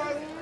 guys.